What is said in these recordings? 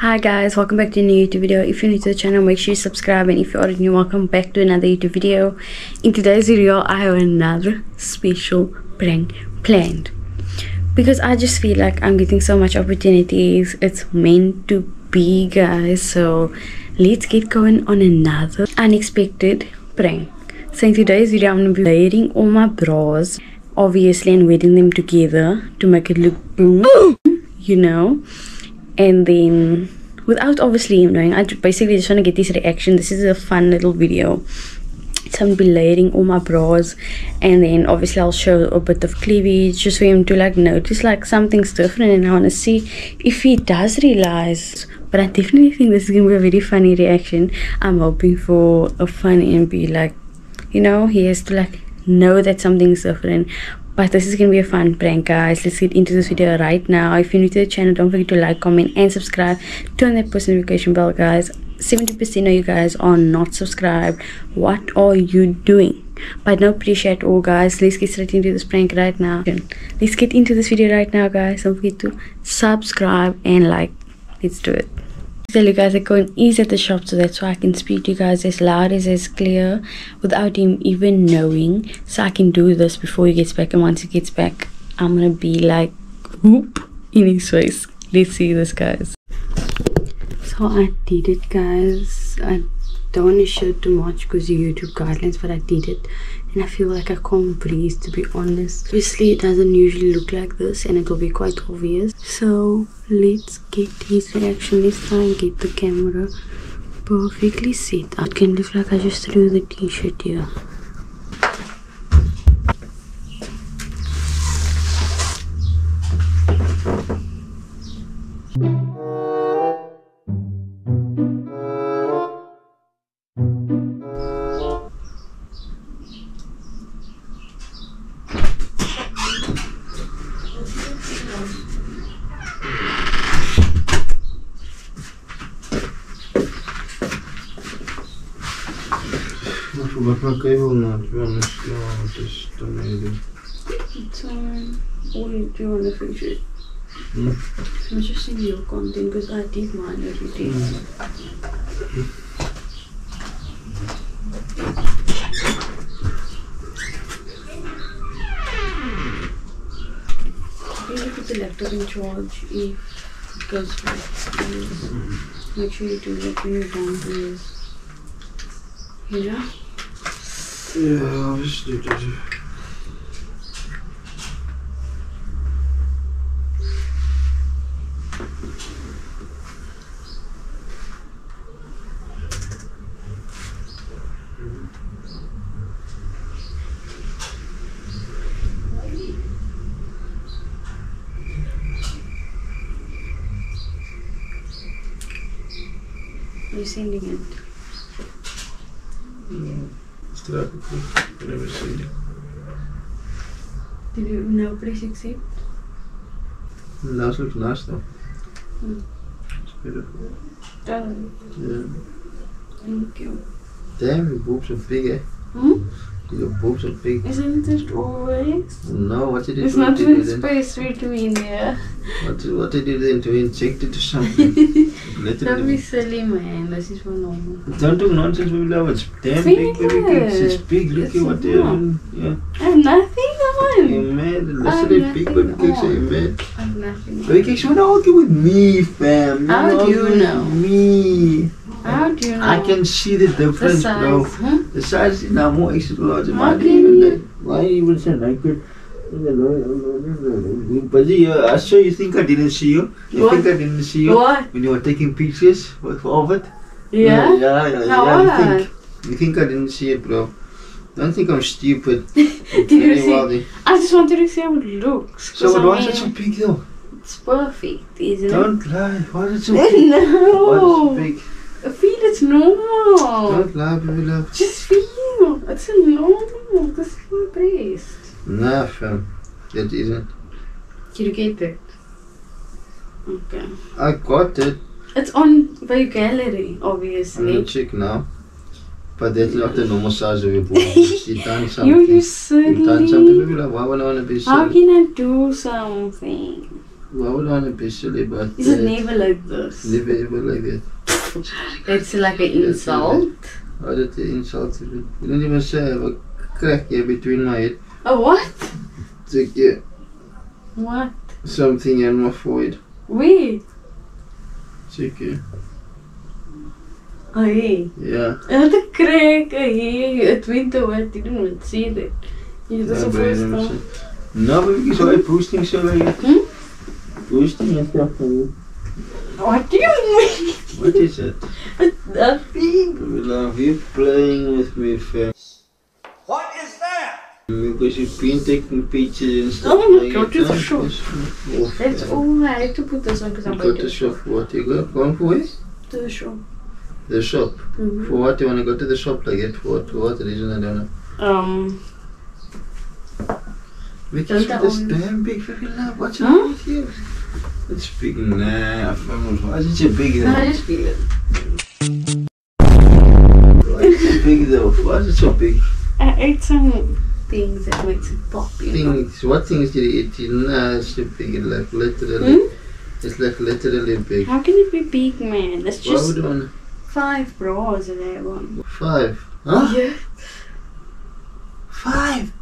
Hi guys, welcome back to a new YouTube video. If you're new to the channel, make sure you subscribe and if you're already new, welcome back to another YouTube video. In today's video, I have another special prank planned. Because I just feel like I'm getting so much opportunities. It's meant to be guys. So let's get going on another unexpected prank. So in today's video, I'm to be layering all my bras obviously and wedding them together to make it look boom, you know and then without obviously knowing i basically just want to get this reaction this is a fun little video. So i'm gonna be layering all my bras. And then obviously i'll show a bit of cleavage just for him to like notice like something's different. And i want to see if he does realize. But i definitely think this is gonna be a very funny reaction. I'm hoping for a fun and be like you know he has to like know that something's different but this is gonna be a fun prank guys. Let's get into this video right now. If you're new to the channel don't forget to like comment and subscribe. Turn that post notification bell guys. 70 percent of you guys are not subscribed. What are you doing? But no appreciate all guys. Let's get straight into this prank right now. Let's get into this video right now guys. Don't forget to subscribe and like. Let's do it tell you guys I go and ease at the shop so that's why I can speak to you guys as loud as as clear without him even knowing. So I can do this before he gets back and once he gets back I'm gonna be like whoop in his face. Let's see this guys. So I did it guys. I don't want to show too much because of YouTube guidelines but I did it and I feel like I can't breathe to be honest. Obviously it doesn't usually look like this and it will be quite obvious. So let's get his reaction let's try and get the camera perfectly set. It can look like I just threw the t-shirt here. I forgot my cable now, to be honest. No, I just don't need what do you want to fix it? Hmm? I'm just seeing your content because I did mine every day. You need to put the laptop in charge if it goes. Make sure you do that when you're done, please. You know? Yeah, obviously did it. You're sending. It. I never seen it. Did you know please? The last looks nice though. Hmm. It's beautiful. Oh, Yeah. thank you. Damn, your boobs are big, eh? Hmm? Your boobs are big. Isn't it always? No, what did you There's do? not Did you enough space between there. What, what did you then to inject it or something? Don't be silly, man. This is for normal. Don't do nonsense, we love it. It's damn Think big, baby. It's big. Look at what they're doing. Yeah. I have nothing on. mad? I'm Listen, big baby cakes are you mad? I have nothing Baby cakes, you wanna argue with me, fam. How do you know? Me. How do you know? I can see the the difference, size. bro. Huh? The size is now more large. How Why can you Why you even say naked? But yeah, uh, I sure you think I didn't see you. You What? think I didn't see you What? when you were taking pictures with- of it? Yeah? Yeah, yeah, yeah. Now yeah? You think, you think I didn't see it, bro? Don't think I'm stupid. Did you see? I just wanted to see how it looks. So why is it so big though? It's perfect, isn't Don't lie. Why is it so it? big? Why is it big? It's normal. Don't lie, baby love. Just feel. It's a normal. This is my breast. Nah, fam. That isn't. Did you get it? Okay. I got it. It's on by gallery, obviously. I'm gonna check now. But that's not the normal size of your body. you done something. You, you You done something, silly. baby love. Why would I wanna be How can I do something? Why would I want to be silly about Is it never like this? Never ever like that. It's like an insult. How did they insult you? You didn't even say I have a crack here between my head. Oh, what? It's like, yeah, What? something in my forehead. We? Yeah. Oh, hey. yeah. And the crack, hey, het winter? You didn't even see that. You Yeah, just but hmm? I supposed never to. said- No, but because I boosting so like What do you mean? What is it? Nothing. We love you playing with me, fam. What is that? Because you've been taking pictures and stuff. Oh my like God, that. you're so That's off, all I had to put this on because I'm going to the shop. What you got? Going for where? to the shop. The shop. Mhm. For what? You want to go to the shop like that? For what? For what reason? I don't know. Um, Which Don't is that this always- damn big fucking love? What's Huh? wrong with you? It's big. Why is it so big no, though? I just feel it. Why is it big though? Why is it so big? I ate some things that makes it pop, know. Things. What things did you eat? Nah, it's so big. Like literally. Hmm? It's like literally big. How can it be big, man? It's Why just would you want five bras in that one. five? Huh? Yeah. Five?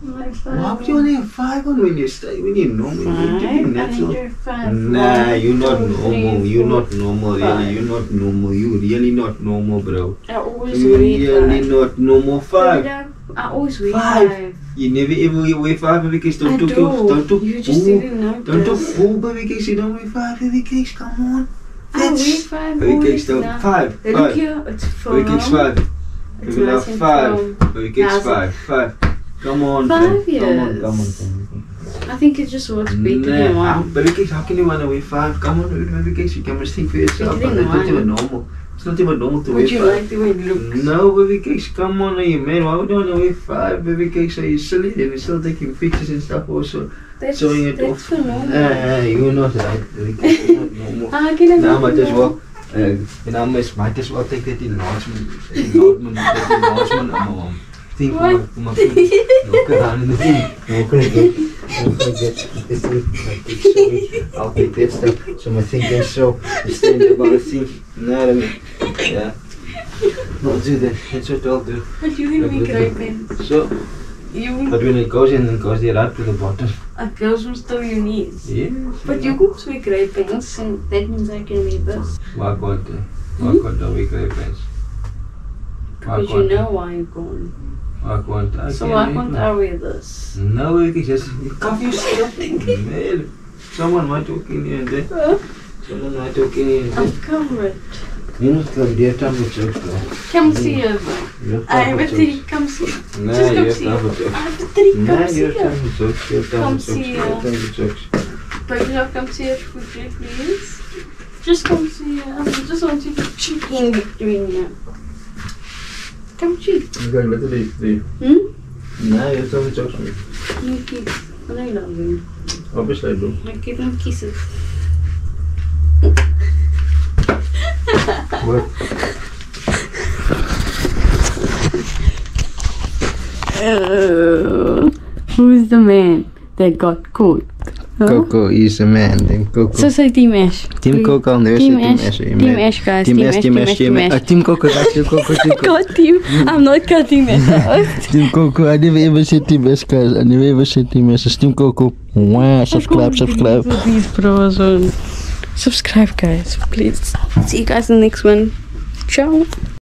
Like five. Why would you want to have five on when you stay when you normally Five. you I do need natural? your five. Nah, One, you're not two, normal. three, You're not normal, really. You're not normal. You really not normal, bro. I always You're weigh really five. not normal. Five. I always weigh Five. five. You never ever weigh five baby cakes. Don't do. talk your don't talk You just fool. didn't notice. Don't talk fool baby cakes. You don't weigh five baby cakes. Come on. I weigh five. baby always cakes. Don't now. five. Look Five. here, it's firm. Baby cakes five. It's Baby nice five. Baby cakes five. Five. Come on. Five fam. Come on. Come on. Come on. I think it just works better Nah, than one. baby cakes, how can you want to weigh five? Come on, baby cakes, you can must think for yourself. But it's not one. even normal. It's not even normal to Would you five. like the way it looks? No, baby cakes, come on, are you man? Why would you want to weigh five? Baby cakes, are you silly? And you're still taking pictures and stuff also. That's, showing it that's off. for normal. Nah, you're not right. Baby cakes, not normal. How can I Now, make might it as well. normal? Uh, and I might as well take that enlargement, enlargement, that enlargement on Think for my, for my feet. Walk around in the. This like this, so we- I'll take that stuff. So my thing can show. You stand about the thing. You know what I mean? Yeah. I'll do that. That's what I'll do. But you can make great pens. So, You, but when it goes in, it goes right to the bottom. it goes still your knees. Yes. But you could make great pens and that means I can make this. Why I? Why can't I make great? Why Because you know why you're going. Can't? So can't why can't. I wear this? No, we can just cover yourself. Man, someone might walk in here and there. Huh? Someone might walk in here and there. I'm covered. You're not covered. You time for jokes, bro. Come see. You have I have a jokes. Come see. Nah, Just you come see. I have a. Nah, Come you see us. for jokes. You Come see You have her. time for jokes. But you don't come see us please. Just come see. I just want you to cheat in between them. Come cheat. Okay, literally, three. Hmm? Nah, you have time for jokes, man. You keep. I know you love me. Obviously, I do. I give them kisses. What? Uh, who's the man that got caught? Huh? Coco is a man. Team Coco. So say Team Ash. Team Coco on the Team Team Ash. Ash. Team Ash, guys. Team Ash, Team Ash, Team Ash. Team Coco, guys. Team Coco, Team Coco. Team. I'm not cutting out. Team Coco, I never ever said Team Ash, guys. I never ever said Team Ash. It's Team Coco. Wow, subscribe, subscribe. These bros on. Subscribe, guys, please. See you guys in the next one. Ciao.